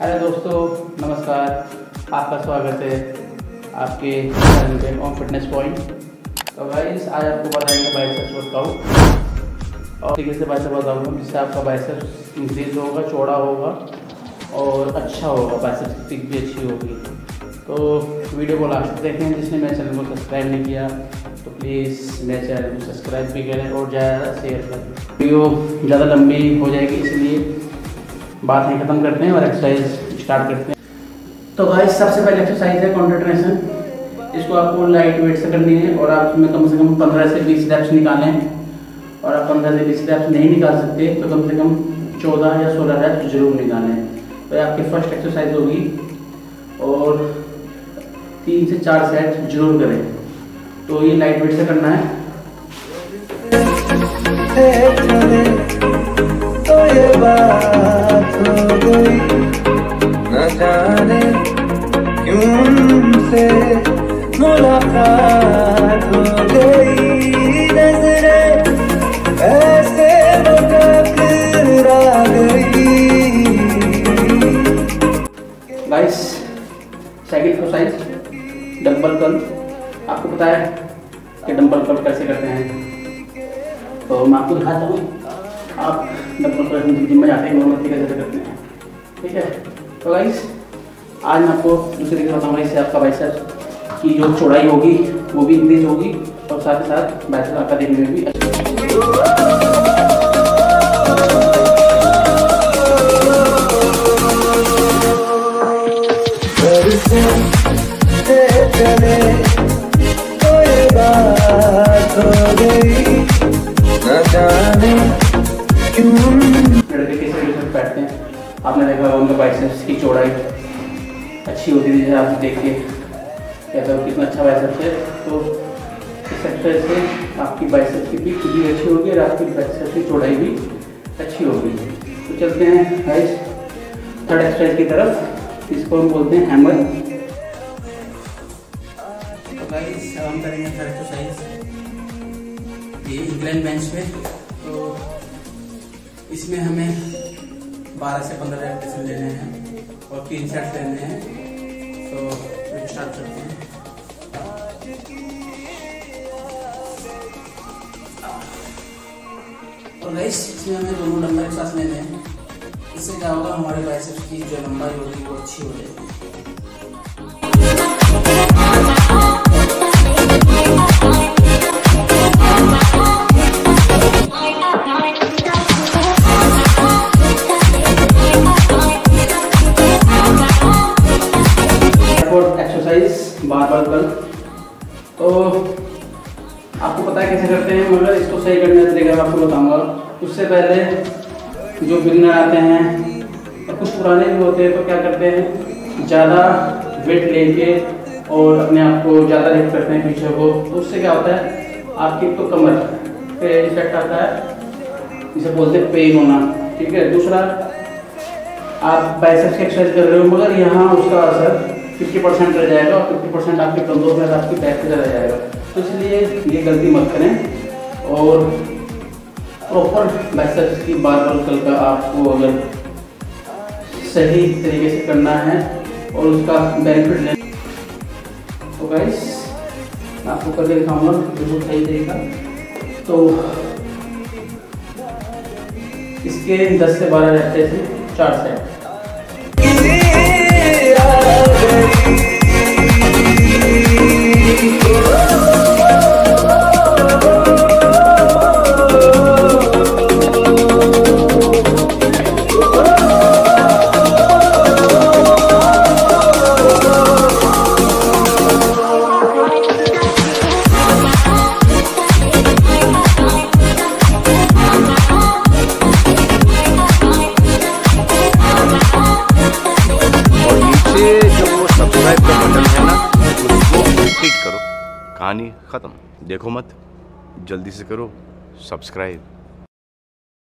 अरे दोस्तों, नमस्कार। आपका स्वागत है आपके चैनल पे ओम फिटनेस पॉइंट तो गाइस आज आपको बताएँगे बाइसेप्स वर्कआउट और तरीके से बाइसेप बताऊँगा जिससे आपका बाइसेप्स इंक्रीज होगा, चौड़ा होगा और अच्छा होगा बाइसेप्स पिक भी अच्छी होगी। तो वीडियो को लास्ट तक देखें, जिसने मेरे चैनल को सब्सक्राइब नहीं किया तो प्लीज़ मेरे चैनल को सब्सक्राइब भी करें और ज़्यादा शेयर करें। वीडियो ज़्यादा लंबी हो जाएगी, इसलिए बात ख़त्म करते हैं और एक्सरसाइज स्टार्ट करते हैं। तो गाइस सबसे पहले एक्सरसाइज है कॉन्ट्रेट्रेशन इसको आपको लाइट वेट से करनी है और आप इसमें कम से कम पंद्रह से बीस स्टेप्स निकालें। और आप पंद्रह से बीस स्टेप्स नहीं निकाल सकते तो कम से कम चौदह या सोलह स्टेप्स ज़रूर निकालें। तो ये आपकी फ़र्स्ट एक्सरसाइज होगी। और तीन से चार सेट ज़रूर करें। तो ये लाइट वेट से करना है। तो ये बात न जाने क्यों उनसे मुलाकात हो गई नज़रें। ऐसे गई। गाइस एक्सरसाइज डंबल आपको पता है कि डंबल कर्ल कैसे करते हैं। तो मैं आपको दिखाता हूँ, आप डंबल कर्ल जिम में जाते हैं नॉर्मल तरीके से करते हैं। ठीक है? तो गाइस आज मैं आपको दूसरे से बताऊँगा, इससे आपका बाइसेप्स की जो चौड़ाई होगी, वो भी इंक्रीज होगी और साथ ही साथ बाइसेप्स आपका देखने में भी अच्छा घर आपने देखा होगा उनके बाइसेप्स की चौड़ाई अच्छी होती थी, जैसे आप देख के कहते हो कितना अच्छा बाइसेप्स है। तो इस एक्सरसाइज से आपकी बाइसेप्स की भी अच्छी होगी और आपकी बाइसेप्स की चौड़ाई भी अच्छी होगी। तो चलते हैं गाइस थर्ड एक्सरसाइज की तरफ़। इसको हम बोलते हैं हैमर तो हम करेंगे थर्ड एक्सरसाइज ये इंक्लाइन बेंच पे तो इसमें हमें 12 से पंद्रह हज़ार पीस लेने हैं और तीन शर्ट लेने हैं। तो स्टार्ट करते हैं। और गाइस इसमें हमें दोनों डंबल एक साथ लेने हैं। इससे क्या होगा, हमारे बाइसेप्स की जो लंबाई होगी वो अच्छी हो जाएगी। तो आपको पता है कैसे करते हैं मगर इसको सही करने का तरीका आपको बताऊँगा। उससे पहले जो बिगनर आते हैं, और कुछ पुराने भी होते हैं तो क्या करते हैं? ज़्यादा वेट लेके और अपने आप को ज़्यादा लिफ्ट करते हैं पीछे को। तो उससे क्या होता है? आपकी तो कमर पे इफ़ेक्ट आता है, जिसे बोलते हैं पेन होना, ठीक है? दूसरा, आप बाइसेप्स की एक्सरसाइज कर रहे हो, मगर यहाँ उसका असर 50 परसेंट रह जाएगा और 50 परसेंट आपके कमज़ोर और आपकी बैक पे चला जाएगा। तो इसलिए ये गलती मत करें और प्रॉपर बाइसेप्स की बार बार कल का आपको अगर सही तरीके से करना है और उसका बेनिफिट लेना तो गाइस मैं आपको करके दिखाऊँगा, बिल्कुल सही तरीका। तो इसके 10 से 12 रहते थे, चार सेट और का उसको क्लिक करो। कहानी ख़त्म। देखो मत। जल्दी से करो। सब्सक्राइब।